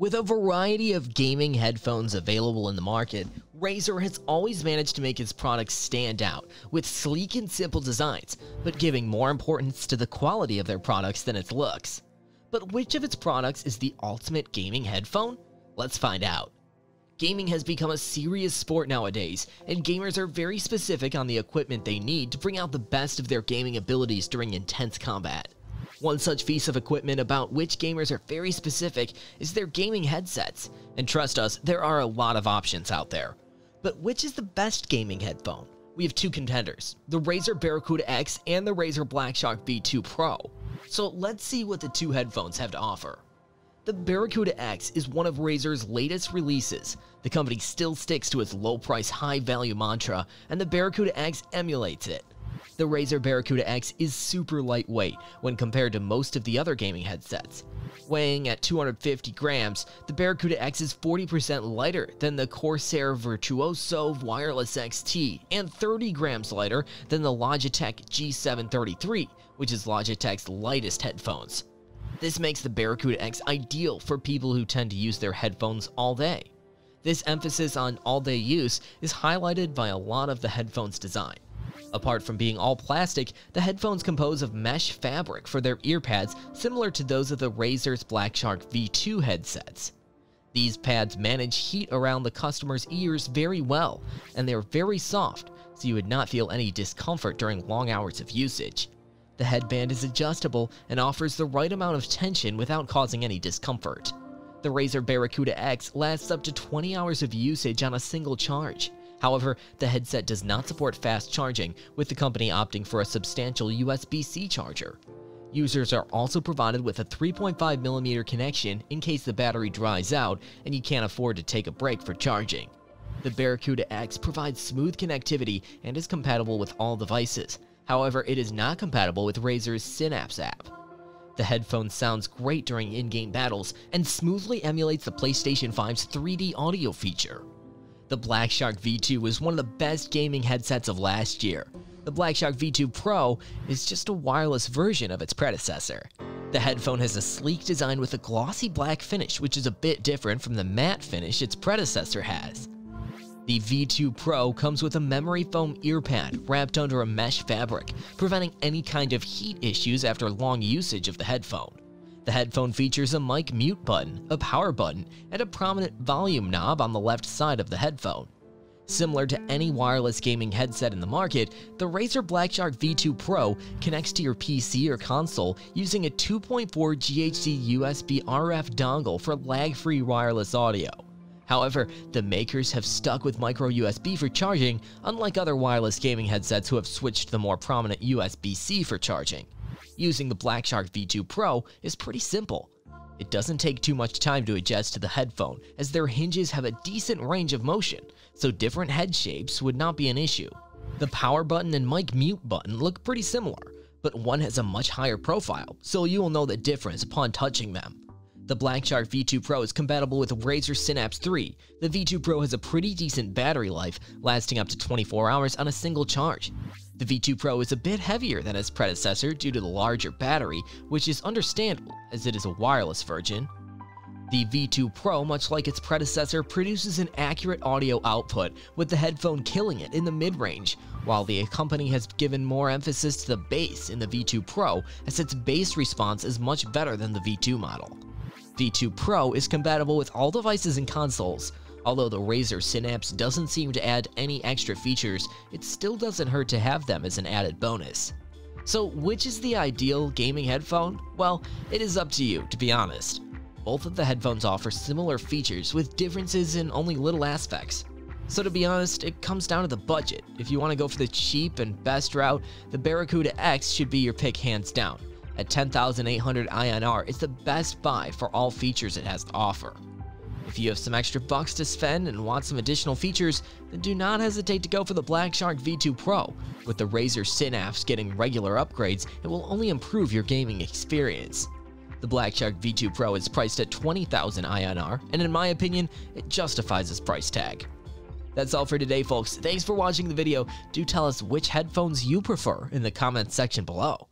With a variety of gaming headphones available in the market, Razer has always managed to make its products stand out with sleek and simple designs, but giving more importance to the quality of their products than its looks. But which of its products is the ultimate gaming headphone? Let's find out. Gaming has become a serious sport nowadays, and gamers are very specific on the equipment they need to bring out the best of their gaming abilities during intense combat. One such piece of equipment about which gamers are very specific is their gaming headsets. And trust us, there are a lot of options out there. But which is the best gaming headphone? We have two contenders, the Razer Barracuda X and the Razer Blackshark V2 Pro. So let's see what the two headphones have to offer. The Barracuda X is one of Razer's latest releases. The company still sticks to its low price, high value mantra, and the Barracuda X emulates it. The Razer Barracuda X is super lightweight when compared to most of the other gaming headsets. Weighing at 250 grams, the Barracuda X is 40% lighter than the Corsair Virtuoso Wireless XT and 30 grams lighter than the Logitech G733, which is Logitech's lightest headphones. This makes the Barracuda X ideal for people who tend to use their headphones all day. This emphasis on all-day use is highlighted by a lot of the headphones design. Apart from being all plastic, the headphones compose of mesh fabric for their earpads similar to those of the Razer's Black Shark V2 headsets. These pads manage heat around the customer's ears very well, and they are very soft, so you would not feel any discomfort during long hours of usage. The headband is adjustable and offers the right amount of tension without causing any discomfort. The Razer Barracuda X lasts up to 20 hours of usage on a single charge. However, the headset does not support fast charging, with the company opting for a substantial USB-C charger. Users are also provided with a 3.5mm connection in case the battery dries out and you can't afford to take a break for charging. The Barracuda X provides smooth connectivity and is compatible with all devices. However, it is not compatible with Razer's Synapse app. The headphone sounds great during in-game battles and smoothly emulates the PlayStation 5's 3D audio feature. The Blackshark V2 was one of the best gaming headsets of last year. The Blackshark V2 Pro is just a wireless version of its predecessor. The headphone has a sleek design with a glossy black finish, which is a bit different from the matte finish its predecessor has. The V2 Pro comes with a memory foam earpad wrapped under a mesh fabric, preventing any kind of heat issues after long usage of the headphone. The headphone features a mic mute button, a power button, and a prominent volume knob on the left side of the headphone. Similar to any wireless gaming headset in the market, the Razer Blackshark V2 Pro connects to your PC or console using a 2.4 GHz USB RF dongle for lag-free wireless audio. However, the makers have stuck with micro USB for charging, unlike other wireless gaming headsets who have switched to the more prominent USB-C for charging. Using the Blackshark V2 Pro is pretty simple. It doesn't take too much time to adjust to the headphone as their hinges have a decent range of motion, so different head shapes would not be an issue. The power button and mic mute button look pretty similar, but one has a much higher profile, so you will know the difference upon touching them. The Black Shark V2 Pro is compatible with Razer Synapse 3. The V2 Pro has a pretty decent battery life, lasting up to 24 hours on a single charge. The V2 Pro is a bit heavier than its predecessor due to the larger battery, which is understandable as it is a wireless version. The V2 Pro, much like its predecessor, produces an accurate audio output, with the headphone killing it in the mid-range, while the company has given more emphasis to the bass in the V2 Pro as its bass response is much better than the V2 model. V2 Pro is compatible with all devices and consoles, Although the Razer Synapse doesn't seem to add any extra features, it still doesn't hurt to have them as an added bonus. So which is the ideal gaming headphone? Well, it is up to you, to be honest. Both of the headphones offer similar features with differences in only little aspects. So to be honest, it comes down to the budget. If you want to go for the cheap and best route, the Barracuda X should be your pick hands down. At 10,800 INR, it's the best buy for all features it has to offer. If you have some extra bucks to spend and want some additional features, then do not hesitate to go for the Blackshark V2 Pro. With the Razer Synapse getting regular upgrades, it will only improve your gaming experience. The Blackshark V2 Pro is priced at 20,000 INR, and in my opinion, it justifies its price tag. That's all for today, folks. Thanks for watching the video. Do tell us which headphones you prefer in the comments section below.